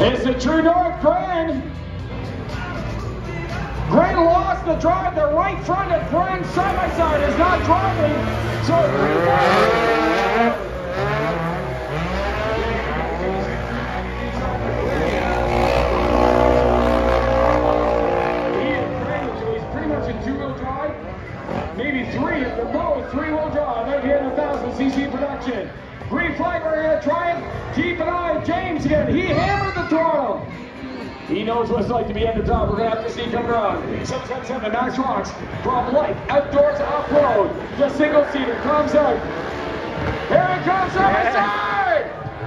It's the True North Grand. Grant lost the drive. The right front of Grant side by side is not driving. So 1000cc production. Green flag right here, Triumph. Keep an eye on James again. He hammered the throttle. He knows what it's like to be at the top. We're going to have to see coming around. 777 Max Rocks from Light Outdoors Off-Road. The single-seater comes out. Here it comes on my side.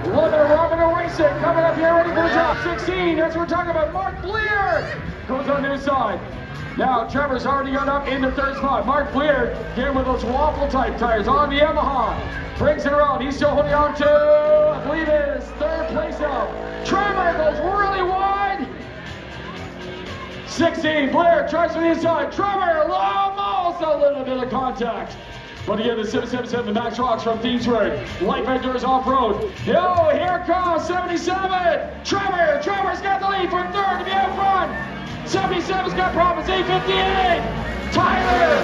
At Robin Racing coming up here ready for the top 16. That's what we're talking about. Mark Blair goes on the side. Now Trevor's already got up in the third spot. Mark Blair getting with those waffle type tires on the Yamaha. Brings it around. He's still holding on to, I believe it is third place now. Trevor goes really wide. 16, Blair tries from the inside. Trevor, almost a little bit of contact. But again, the 777 Max Rocks from Thiensburg. Light Vendors off road. Yo, here comes 77. Trevor, Trevor's got the lead from third to be out front. 77's got problems. 858. Tyler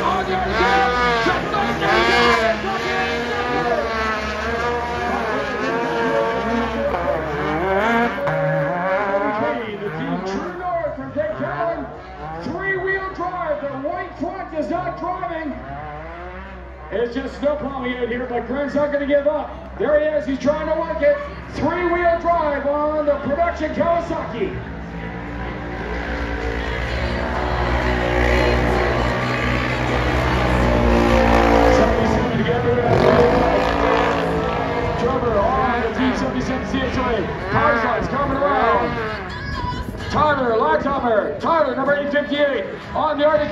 on white front is not driving. It's just no problem out here, but Grant's not going to give up. There he is. He's trying to work it. Three-wheel drive on the production Kawasaki. On the T77 CSA. Power slides coming around. Tyler Latimer. Tyler, number 858 on the Arctic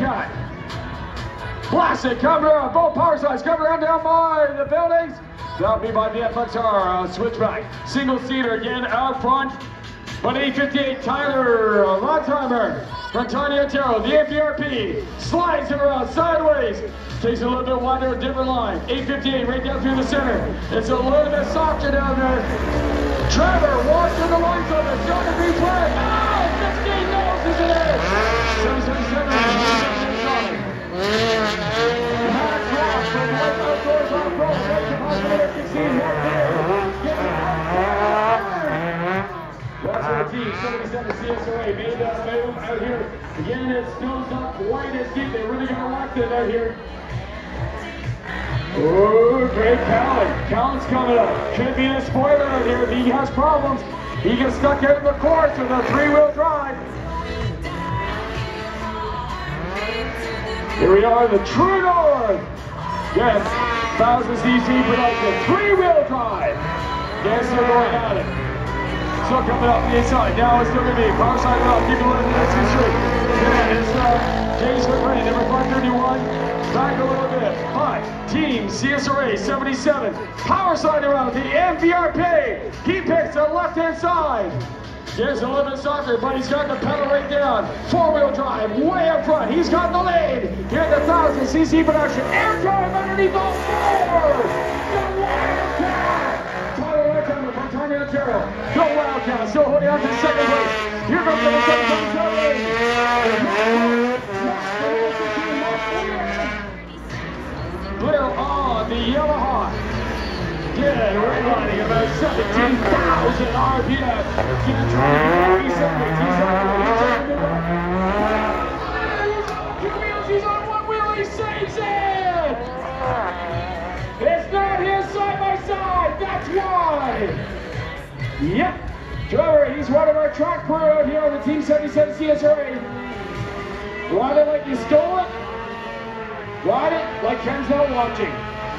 Classic coming around, both power sides coming around down by the buildings. That'll be by the FXR uh, switchback. Single seater again out front. But 858 Tyler Latimer from Tiny Ontario. The APRP, slides it around sideways. Takes a little bit wider, a different line. 858 right down through the center. It's a little bit softer down there. Trevor watching the lines of it. John the green flag. Oh, 16 knows is it is. 777. Max Ross from White Outdoors it possible to succeed right there. That's our team, 77 CSOA, made that it snows up quite as deep. They really got it out here. Oh, great Callan. Callan's coming up. Could be a spoiler out here if he has problems. He gets stuck out in the course with a three-wheel drive. Here we are, the True North. Yes, 1000 cc production, three-wheel drive. Yes, they're going at it. Still coming up the inside. Now it's still going to be power side up. Keep it left. That's his straight. Yeah, it's uh, James McRae, number 531. Back a little bit. But Team CSRA 77. Power side around the MVRP. He picks the left-hand side. There's a little bit softer, but he's got the pedal right down. Four-wheel drive, way up front. He's got the lead. Here at the 1000cc production. Air drive underneath the floor. The Wildcat. Tyler Whiteheimer from Ontario. The Wildcat still holding on to second place. Here comes the 777. Blair on the Yamaha. Yeah, redlining about 17,000 RPM. Gonna try to get Two wheels, he's on one wheel, he saves it! It's not his side by side, that's why! Yep, Trevor, he's one of our track crew out here on the Team 77 CSRA. Ride it like you stole it, ride it like Ken's not watching.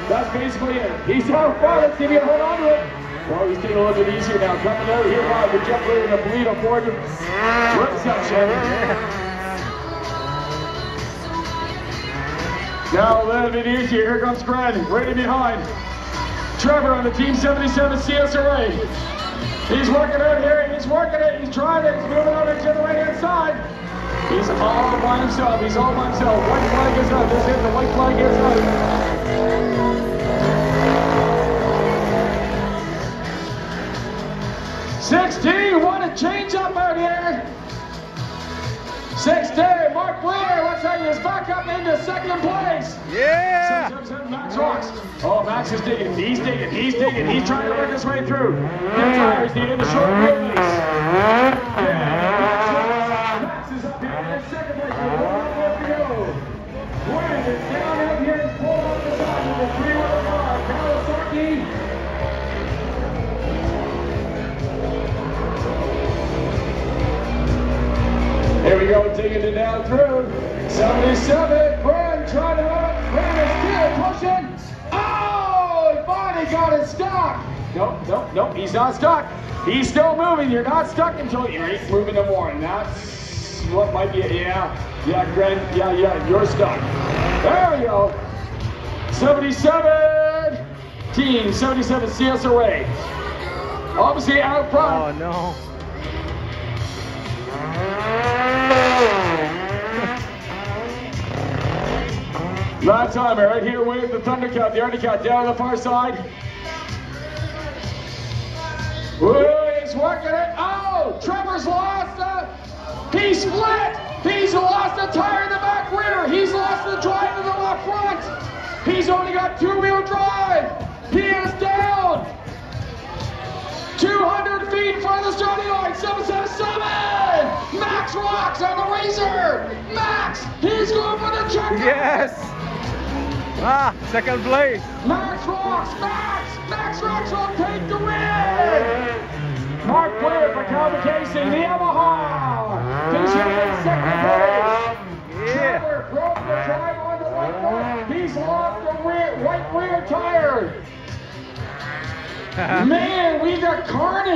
That's basically it. He's out front. Let's give you a hold on to it. Well, he's taking a little bit easier now. Coming out here by the jet blade and the bleed aboard the up, section. Now a little bit easier. Here comes Grant, right in behind. Trevor on the Team 77 CSRA. He's working out here. He's working it. He's trying it. He's moving over to the right-hand side. He's all by himself. He's all by himself. White flag is out. This is the white flag is out. 16, what a change up out here. 16, Mark Blair looks like he's back up into second place. Yeah! Max rocks. Oh, Max is digging. He's digging. He's digging. He's trying to work his way through. The tires need in the short wheelbase. 77, Gwen trying to run it. Gwen is still pushing. Oh, he finally got it stuck. Nope, nope, nope, he's not stuck. He's still moving. You're not stuck until you're moving no more. And that's what might be, yeah, yeah, Gwen, yeah, yeah, you're stuck. There we go. 77, team 77 steals away. Obviously out front. Oh no. Last time, right here with the Thundercat, the Arctic down on the far side. He's working it. Oh, Trevor's lost a. He split. He's lost a tire in the back rear. He's lost the drive in the left front. He's only got two-wheel drive. He is down. 200 feet of the starting line. 777. Max rocks on the razor. Max, he's going for the check. Yes! Ah, second place. Max Rocks! Max! Max Rocks will take the win! Mark Blair for Calvin Casey, the Yamaha! Finishing in second place! Yeah. Trevor broke the drive on the white one. He's lost the rear, white rear tire. Man, we got carnage!